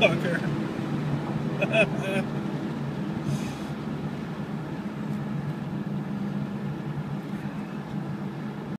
motherfucker.